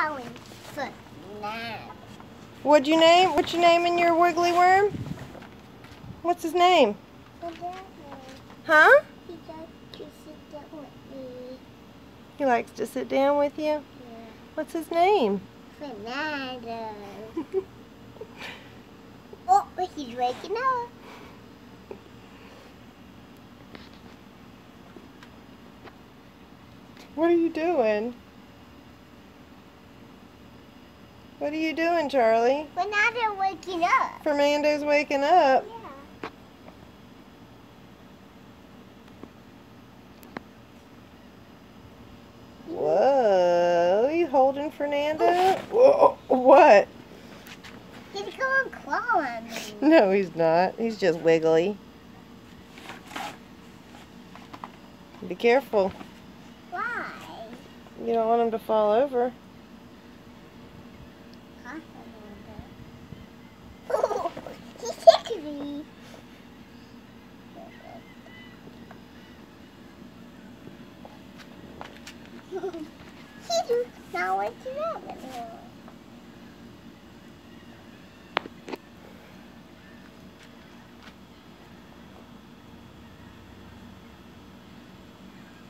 calling Fernando. What'd you name? What's your name in your wiggly worm? What's his name? Huh? He likes to sit down with me. He likes to sit down with you. Yeah. What's his name? Fernando. oh, he's waking up. What are you doing? What are you doing, Charlie? Fernando waking up. Fernando's waking up. Yeah. Whoa, you holding Fernando? Oh. Whoa, what? He's going claw on me. No, he's not. He's just wiggly. Be careful. Why? You don't want him to fall over. Oh, he's taking me. He's not waking up anymore.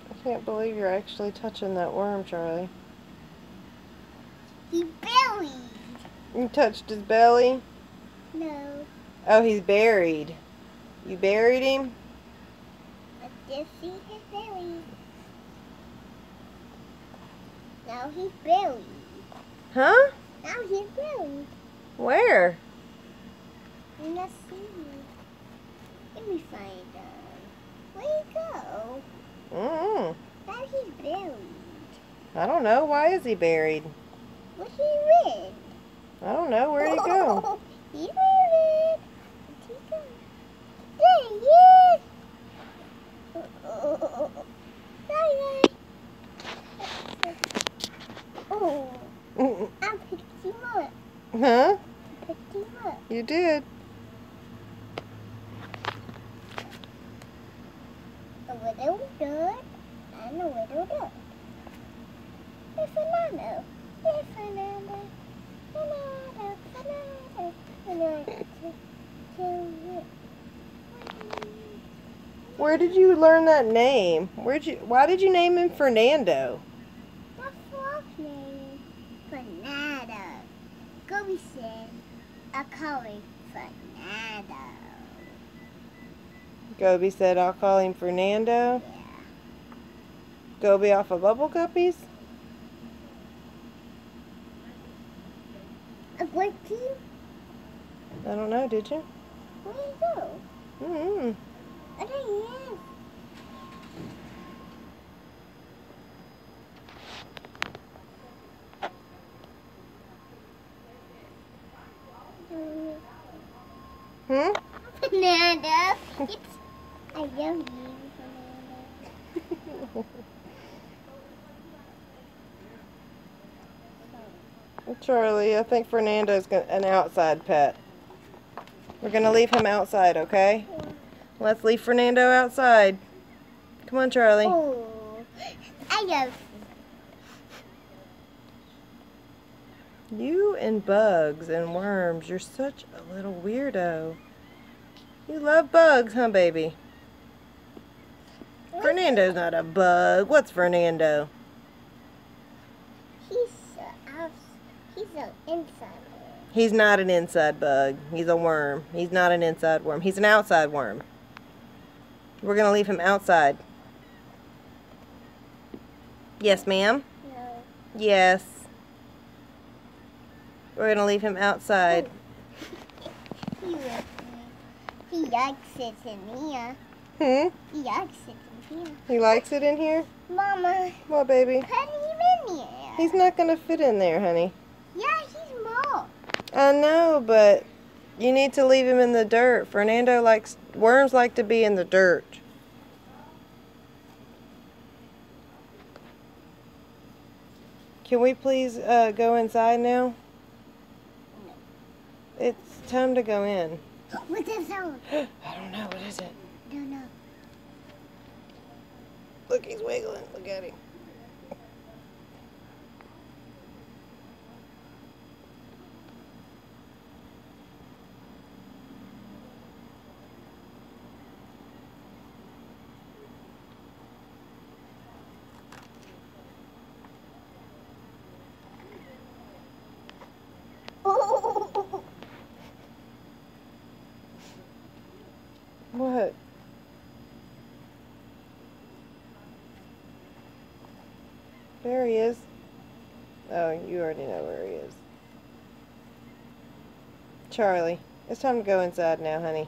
I can't believe you're actually touching that worm, Charlie. He buried. You touched his belly? No, Oh, he's buried. You buried him? I just see his belly. Now he's buried. Huh? Now he's buried. Where? You not see. Let me find him. Where he go? Mm-mm. Now he's buried. I don't know. Why is he buried? What's he with? I don't know. Where'd he go? He's buried. Where'd he go? There he is. Bye Oh, I picked him up. Huh? I picked him up. You did. A little duck and a little duck. Hey, Fernando. Hey, Fernando. Fernando. Fernando. Fernando. Where did you learn that name? Where'd you? Why did you name him Fernando? What's frog's name? Fernando. Goby said, I call him Fernando. Goby said I'll call him Fernando. Yeah. Goby off of Bubble Guppies. A great team? I don't know. Did you? Where do you go? Mm-hmm. Hmm. It's, Charlie, I think Fernando's an outside pet. We're gonna leave him outside, okay? Let's leave Fernando outside. Come on, Charlie. Oh, I love You and bugs and worms, you're such a little weirdo. You love bugs, huh, baby? Fernando's not a bug. What's Fernando? He's out, he's an inside worm. He's not an inside bug. He's a worm. He's not an inside worm. He's an outside worm. We're going to leave him outside. Yes, ma'am? No. Yes. We're going to leave him outside. He likes me. He likes it in here. Hmm? He likes it in here. He likes it in here? Mama, What, baby? put him in here. He's not going to fit in there, honey. Yeah, he's small. I know, but you need to leave him in the dirt. Fernando likes worms like to be in the dirt. Can we please uh, go inside now? No. It's time to go in. What's that sound? I don't know. What is it? Don't know. Look, he's wiggling. Look at him. There he is. Oh, you already know where he is. Charlie, it's time to go inside now, honey.